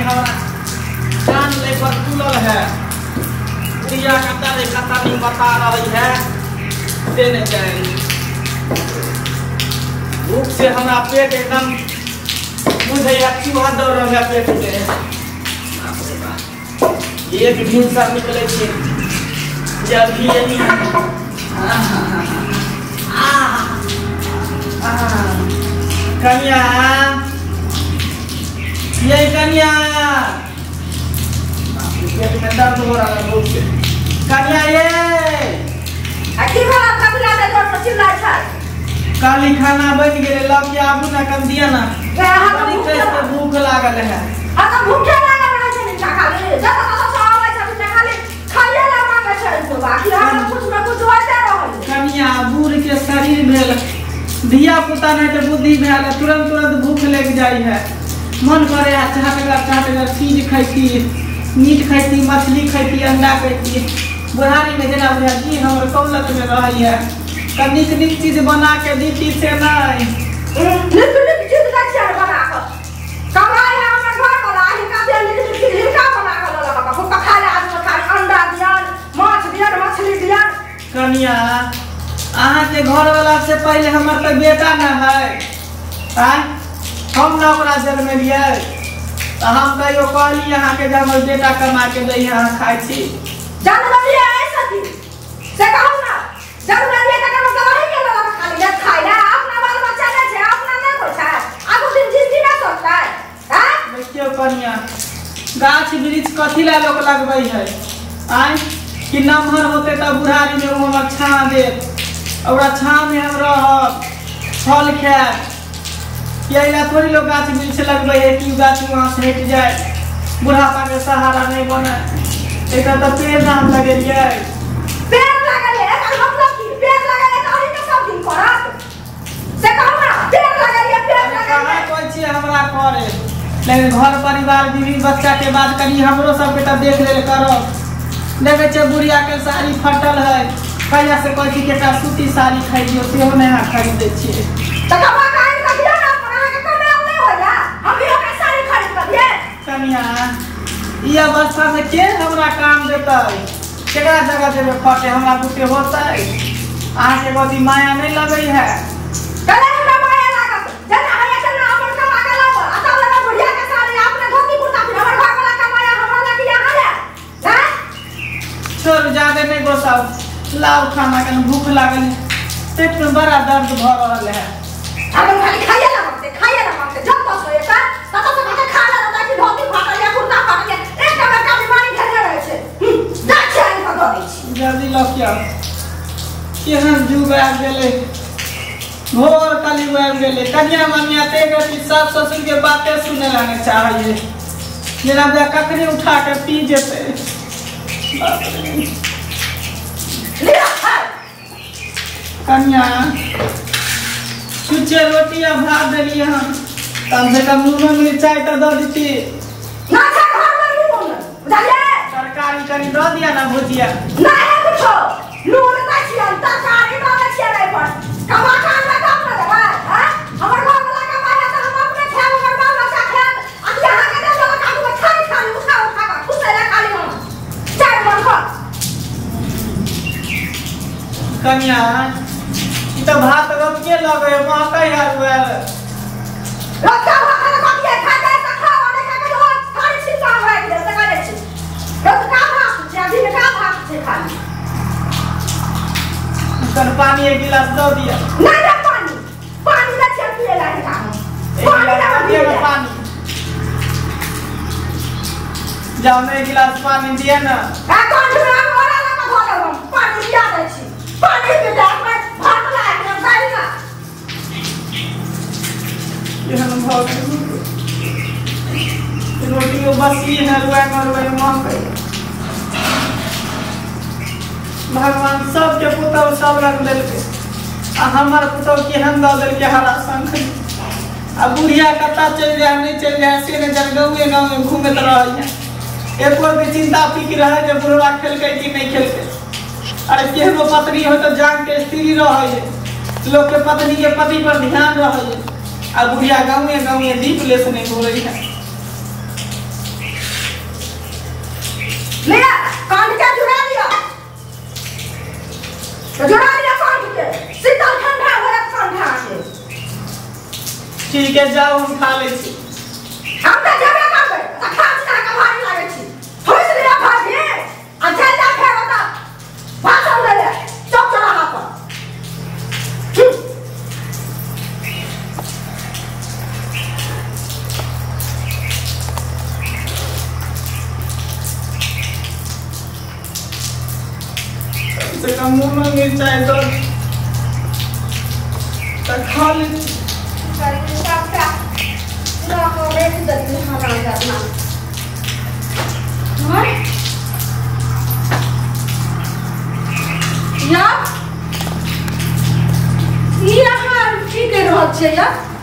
में हमारा जान लेकर खुलल है प्रिया कता रे कता नहीं बता रही है देने जाएँगे भूख से हमारा पेट एकदम मुझे चूहा दौड़ रहा है पेट में। एक दिन सब निकले थे जब भी यही कन्या ये कन्या पेट में दर्द हो रहा है भूख से कन्या ये की भला कपिला दे ज़ोर से चिल्लाए छै काली खाना बन गेले लग के आबू ना कम दिया ना बड़ी भूखे कैसे भूख लागल है हम भूखे लागल रहे छै नीचा खाली जब तक सब आवे छै नीचा खाली खाइए ला मांगे छै तो बाकी हम कुछ न कुछ रहल कन्या बूढ़ के शरीर भेल धिया पुता नहीं तो बुद्धि भेल तुरंत तुरंत भूख लग जाई है मन करे आ चाहतगर चाहतगर चीज़ खैती मीट खैती मछली खैती अंडा खैती। बुढ़ारी में जेना बुझा जी हमर कौलत में रही है त नीक नीक चीज़ बना के दीती से नहीं। कन्या अहाँ के घर वाला से पहले हमर तो बेटा न है आय? हम न ओकरा जन्मेलियै तऽ हम कहियो कहली अहाँके जे हमर बेटा कमा के दै अहाँ खाइ छी। जानवर ऐसा थी से कहूँ ना जानवर ये का काम करही के लगा खाली ले खाई ले अपना बाल बच्चा ले छै अपना नहीं होय छै आगू दिन ज़िंदगी ना सोचता है? हैं देखियौ कनिया गाछ वृक्ष कथी लए लोक लगबै है? आय कि नमहर होते तब बुढ़ारी में ओ हमर छाँ देत ओकरा छाँ में हम रह फल खायब। यही थोड़ी लोग गाछ वृक्ष लगबै है कि गाछ वहाँ से हटि जाए। बुढ़ापा के सहारा नहीं बने। एक तो पेड़ नाम लगेलियै पेड़ लगा ले एकर मतलब की पेड़ लगा ले तो अही के सब दिन करत से कहूँ ना पेड़ लगा ले पेड़ लगा कहाँ ले कहै हमरा करे? लेकिन घर परिवार बीवी बच्चा के बात करी हमरो सबके तऽ देख लेल करब। देखे छियै बुढ़िया के साड़ी फटल है। कहिया से कहै छी कि सूती साड़ी खरीदियो सेहो नहि खरीदै छियै। तो कमा काहे का दिया ना अपन अहाँ के कमे नहीं होया हम भी ओके साड़ी खरीद कर दिए कनिया। अवस्था में के हमरा काम देते? केकरा जगह देबै खटे हमरा बुते होतै। कथी माया नहीं लगे है। कले हमरा माया लागत। जना जना अपन कमा के लाओ आता लगा बुढ़िया के साड़ी आपने धोती कुर्ता फिर हमर घर वाला कमाया हमरा लगी यहाँ ले हैं? छोड़ जादे नहीं गोसाउ। लाउ खाना कनि भूख लागल। पेट में बड़ा दर्द रहल है। अपन खाली खाइए ना मांगते खाइए ना मांगते जब तक सोए का तब तक खाके खा ले रहता कि धोती फाटल या कुर्ता फाटल या एक कमर का बीमारी घेरले रहे छै जा छै का दो दै छी जल्दी लऽ के आउ केहन जुग आबि गेलै। भोर कली आबि गेलै। कनिया मनिया ते गति सास ससुर के बाते सुने लगे चाहिए जेना बे कखनी उठा के पी जेतै। कनिया छुच्छे रोटी आ भात देलियै हन। कम से कम नूनो मिरचाइ तऽ दऽ देती। घर तरकारी कनि दऽ दिया ना भुजिया। ना है कुछो लून ना छियै तरकारी ना छियै रे पर के हैं लोग काटू के खाली खाली उठा उठा के खुश रहे खाली हम चार मन कर कनिया ई तऽ भात रोटिए लगै महकै है उएह रखा हुआ खाना खा के खा के त खा और खा के हो खाली छी काम रह गेल त करे छी रोज का भात छै दिन का भात छै खाली कनि पानी एक गिलास दऽ दिया ना ना पानी पानी ना छै पिए का एक पानी ना पिए ना पानी जाओ ना एक गिलास पानी दिया ना आ कौन में हम ओरा ना का धोले हम पानी पिया दे छी पानी पी ले अपने भात ला के दाई ना केहन भऽ गेल रोटियो बसी है रुआ रुआ महकै भगवान सबके पुतहु सब रंग देलकै। आ हमर पुतहु केहन दऽ देलकै हरा शंख आ बुढ़िया कतऽ चलि जाए नहि चलि जाए से नहि जन गाँवे गाँवे घूमैत रहैए एको के चिंता फ़िक्र रहै जे बुढ़वा खेलकै कि नहीं खेलकै। अरे केहनो पत्नी हो तो जान के स्त्री रहे है लोग के पत्नी के पति पर ध्यान रहे है आ बुढ़िया गाँवे गाँवे दीप ले से नहीं घूरे है ले, कान के जुड़ा दिया तो जुड़ा दिया कान के शीतल ठंडा हो रहा ठंडा के ठीक है जाओ हम खा लै छी हम तो जबे करबे त खास ना के भारी लागे छी थोड़ी सी ना भाजी आ चल जा फेर होता भाषण ले ले चुप चला हाथ पर से कम मुँह में मिर्चाई दो तो खा लै छी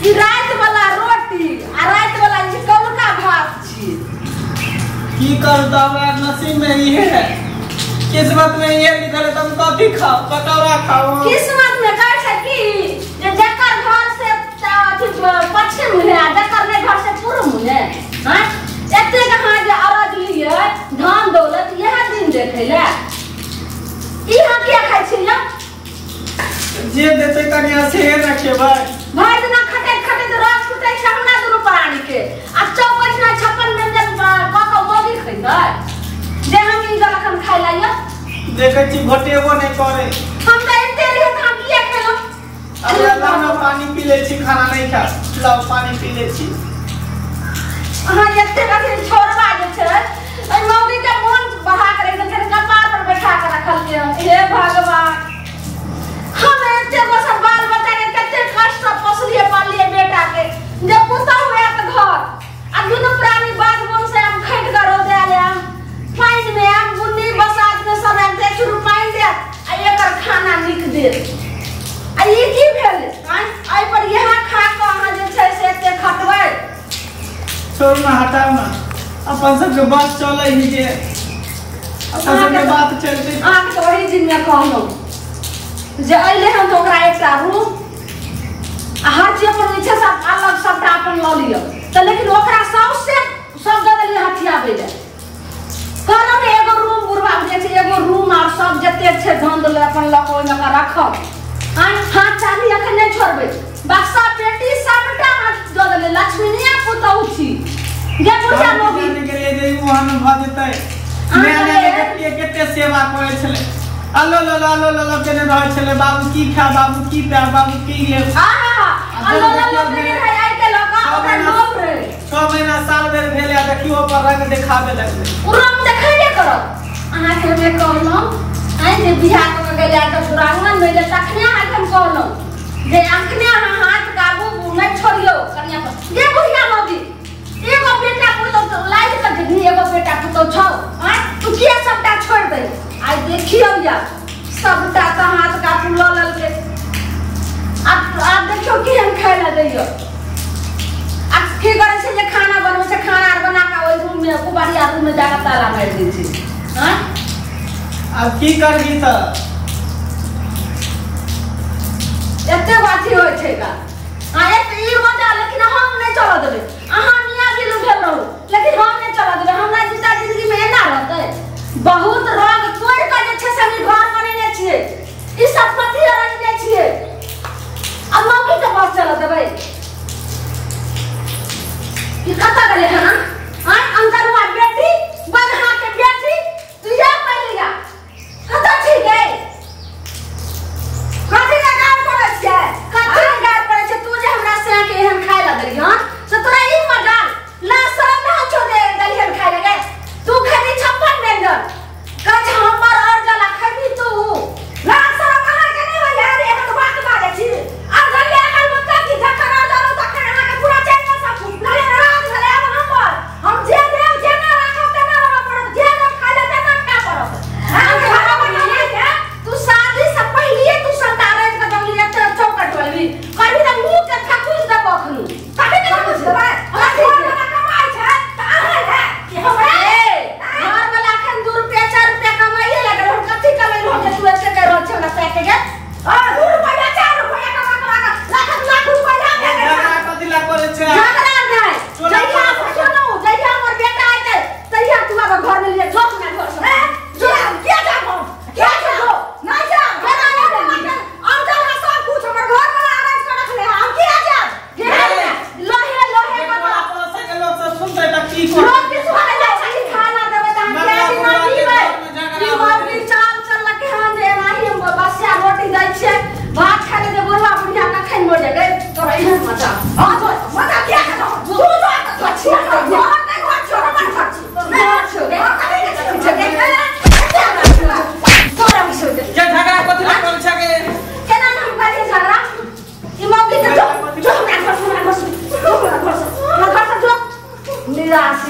ई रात वाला रोटी आ रात वाला ई कौलका भात छी की कर तो नसीब में ये है किस्मत में ये लिखल है तुम कॉफ़ी खाओ पकौड़ा खाओ किस्मत में कहै छै जे जकर घर से पश्चिम है जकर ने घर से पूर्व है हैं एते कहाँ जे अरज लिए धान दौलत यह दिन देखे ले ई हम क्या खाइ छी या जे देते कनिया न खेबै भरि दिना खटैत खटैत रस फुटै छै हमरा दुनू प्राणी के आ चौकठ ना छप्पन व्यंजन क क मोगी खैतै जे हम ई गलखन खाइ ला या देखे छी घोटेबो नहीं करे हम त एते रहिए त हम किया खेलो अब लाओ ना पानी पी ले छी खाना नहीं खा लाओ पानी पी ले छी अहाँ एते अथी छोड़बा जे छै ओइ मौगी के मोन बहा के रख देलकै कपार पर बैठा के रखल के हे भगवान हम एते गो सब बाल बच्चा के कते कष्ट से पोसलिए पालिए बेटा के जे पुता हुए त घर आ दुनू प्राणी बाध बोन से हम खैट कर दे ले हम पाइन में हम बुन्नी बसात में सब हम देख रु पाइन दे आ एकर खाना लिख दे आ ई की भेल आई पर यह खा के अहाँ जे छै से एते खटबै छोड़ ना हटाओ ना अपन सबके बात चले ही जे अपन सबके बात चलते अहाँके तऽ ओही दिनमे कहलहुँ जे अइले हम तऽ ओकरा एकटा रूम आ हर चीज़ अपन इच्छा से अलग सबटा अपन लऽ लिअ। तऽ लेकिन ओकरा सबसे सब दऽ देलियै हथियाबै लए ने एगो रूम बुढ़बा जे छै एगो रूम और सब जतेक छै धन दौलत अपन कऽ ओहिमे का रखब। आइ हाथ चाली एखन नहि छोड़बै। छले अलो लो लो लो लो केने रहे छले बाबू की खा बाबू की पै बाबू की ले आहा अल्लाह अल्लाह करे है आई के लगा ओकरा लोभ रे छह महीना साल भर भेले आ देखियो पर रंग देखाबे लगले उरम देखेबे करब अहाँ के हमें कहलहुँ आई जे बिहार में गेलै तऽ सुरांगन में तखने अहाँ के हम कहलहुँ जे अखने अहाँ हाथ काबू नहीं छोड़ियो कनिया पर जे बुढ़िया मोदी एगो बेटा पुतो लाइट कर दे एगो बेटा पुतो छौ हैं तू किया सबटा छोड़ दे आई देखियो या सबटा तो हाथ काबू लऽ लेलकै। आब आब देखियो की हम खाय ला दैयो। आ की करे छै जे खाना बनबै छै खाना आर बना के ओइ रूम में कुबारिया रूम में जाके ताला मारि दै छै। हैं अब की करबी त एते बाती होइ छै का आ एक ई मज़ा लेकिन हम नहीं चल देबै। अहाँ मियाँ दिल भेल रहू लेकिन हम नहीं चल देबै। हमरा ज़िंदगी में एना रहतै बहुत रंग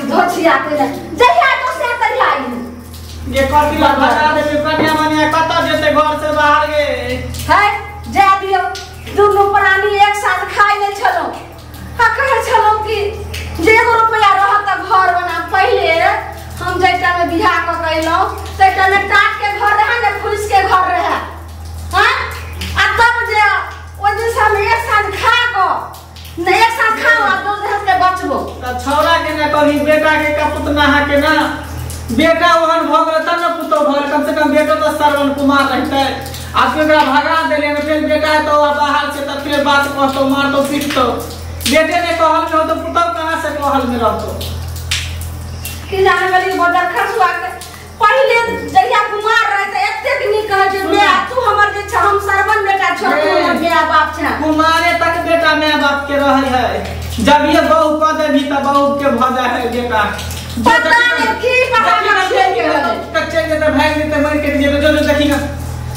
निराशी धोछिया के जहिया तो से तहिया आई ये कथी ला दे कन्या मनिया कत जेते घर से बाहर गे है जा दियो दुनू प्राणी एक साथ खाई ले छलो आ कहे छलो कि जे एगो रुपया रहत त घर बना पहिले हम जैटा में बियाह क कैलो तैटा में टाट के घर रहे ने के घर रहे हाँ आ तब जे ओ दिन से हम एक साथ खा गो न एक साथ खाओ आ दो दिन के बचबो त छौरा के ने बेटा के कपुत नहा के ना, बेटा ओहन भ गेल तब न पुतो भ गेल। कम से कम बेटो तो श्रवण कुमार रहते। आप के ओकरा भगा देले न, फिर बेटा है तो बाहर से तब फिर बात कहतो फिर तो बेटे ने कहल में तो पुतो कहाँ से कहल में रहतो? कि जाने वाली बॉर्डर खर्चवा के पहिले जहिया कुमार रहे त एतेक नी कहे जे बे तू हमर जे छ हम सरवन बेटा छ तू हमर बे बाप छ कुमारे तक बेटा माँ बाप के रहे है जब ये बहू कह देवी तब बहू के भजा है बेटा पता नहीं की पता नहीं खेल के होले। तक चल जेते मर के जो जो देखी ना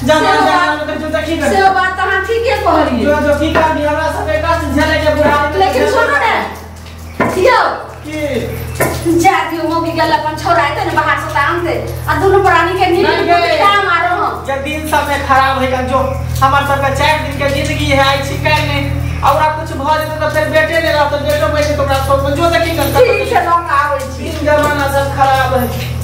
जा जा जा जा, जो देखी ना से बात तो हाँ ठीके कहलिए जो जो की काम हमरा की हो मोगी गल अपन छोरा आते ने बाहर से ताम से आ दोनों प्राणी के नींद में। क्या मारो। हम जब दिन सब में खराब है जो हमार सब का चार दिन के ज़िंदगी है आई छिकाई में। और आप कुछ भ जेते तो फिर बेटे ले रहा तो बेटो बैठे तो ओकरा छोड़ जो देखी ना ठीक है लोग आवे छी। दिन जमाना सब खराब है।